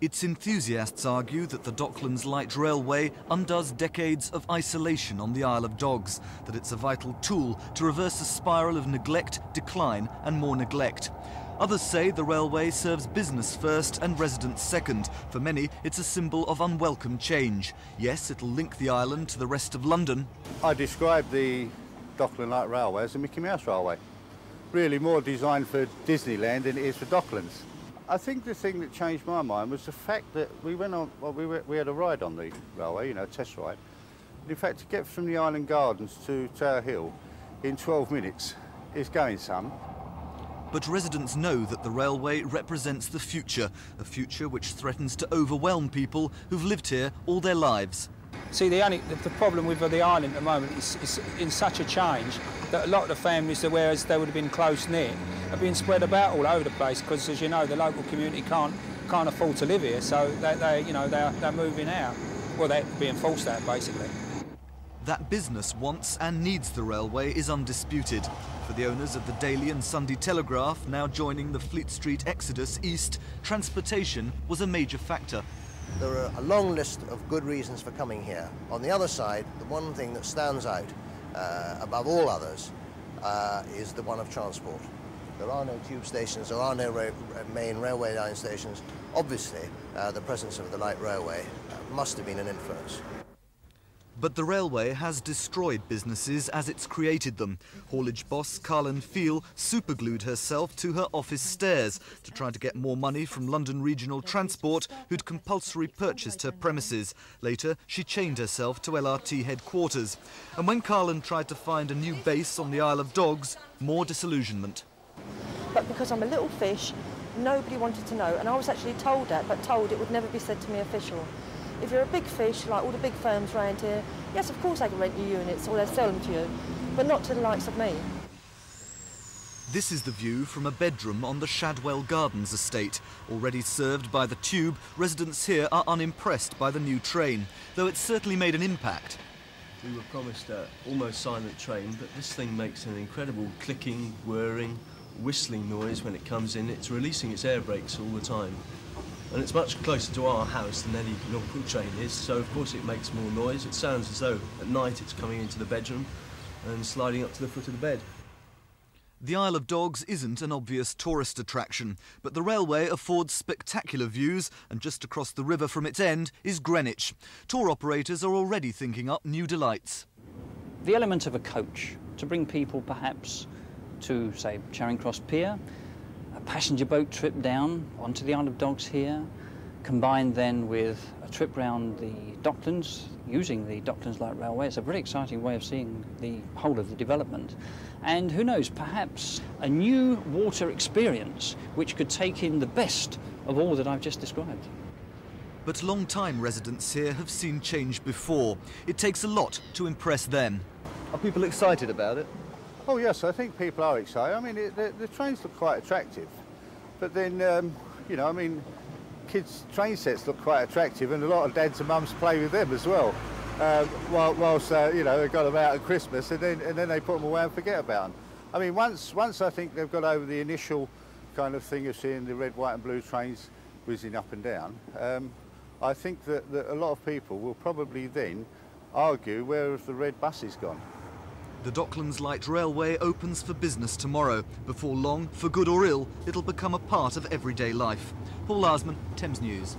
Its enthusiasts argue that the Docklands Light Railway undoes decades of isolation on the Isle of Dogs, that it's a vital tool to reverse a spiral of neglect, decline and more neglect. Others say the railway serves business first and residents second. For many, it's a symbol of unwelcome change. Yes, it'll link the island to the rest of London. I describe the Dockland Light Railway as a Mickey Mouse Railway. Really more designed for Disneyland than it is for Docklands. I think the thing that changed my mind was the fact that we went on, well, we, were, we had a ride on the railway, you know, test ride. in fact, to get from the Island Gardens to Tower Hill in 12 minutes is going some. But residents know that the railway represents the future, a future which threatens to overwhelm people who've lived here all their lives. See, the, only, the problem with the island at the moment is, in such a change that a lot of the families, whereas they would have been close knit, are being spread about all over the place because, as you know, the local community can't can't afford to live here, so they, they you know, they're, they're moving out. Well, they're being forced out, basically. That business wants and needs the railway is undisputed. For the owners of the Daily and Sunday Telegraph, now joining the Fleet Street exodus east, transportation was a major factor. There are a long list of good reasons for coming here. On the other side, the one thing that stands out uh, above all others uh, is the one of transport. There are no tube stations, there are no ra main railway line stations. Obviously, uh, the presence of the light railway uh, must have been an influence. But the railway has destroyed businesses as it's created them. Haulage boss Carlin Feel superglued herself to her office stairs to try to get more money from London Regional Transport, who'd compulsory purchased her premises. Later, she chained herself to LRT headquarters. And when Carlin tried to find a new base on the Isle of Dogs, more disillusionment. But because I'm a little fish, nobody wanted to know. And I was actually told that, but told it would never be said to me official. If you're a big fish, like all the big firms around here, yes, of course they can rent you units or they'll sell them to you, but not to the likes of me. This is the view from a bedroom on the Shadwell Gardens estate. Already served by the tube, residents here are unimpressed by the new train, though it's certainly made an impact. We were promised an almost silent train, but this thing makes an incredible clicking, whirring, whistling noise when it comes in. It's releasing its air brakes all the time. And it's much closer to our house than any normal train is, so of course it makes more noise. It sounds as though at night it's coming into the bedroom and sliding up to the foot of the bed. The Isle of Dogs isn't an obvious tourist attraction, but the railway affords spectacular views, and just across the river from its end is Greenwich. Tour operators are already thinking up new delights. The element of a coach to bring people perhaps to, say, Charing Cross Pier, a passenger boat trip down onto the Isle of Dogs here, combined then with a trip round the Docklands using the Docklands Light Railway. It's a very exciting way of seeing the whole of the development. And who knows, perhaps a new water experience which could take in the best of all that I've just described. But long-time residents here have seen change before. It takes a lot to impress them. Are people excited about it? Oh yes, I think people are excited. I mean, it, the, the, trains look quite attractive, but then, um, you know, I mean, kids' train sets look quite attractive, and a lot of dads and mums play with them as well. While, whilst uh, you know they've got them out at Christmas, and then and then they put them away and forget about them. I mean, once once I think they've got over the initial kind of thing of seeing the red, white, and blue trains whizzing up and down, um, I think that, that a lot of people will probably then argue where have the red buses gone. The Docklands Light Railway opens for business tomorrow. Before long, for good or ill, it'll become a part of everyday life. Paul Larsman, Thames News.